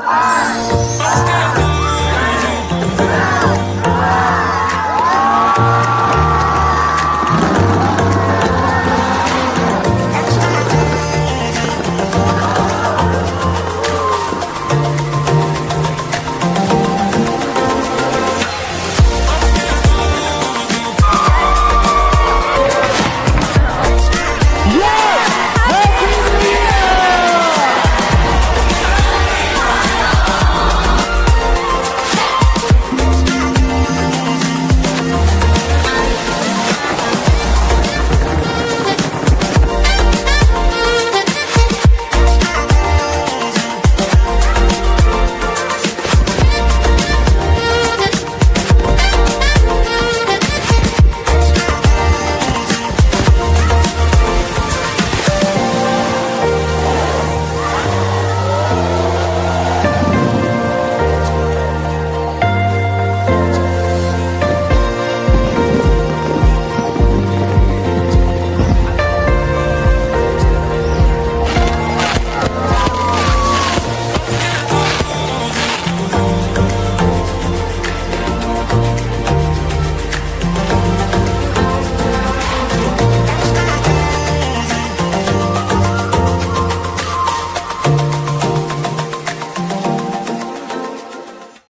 Ah!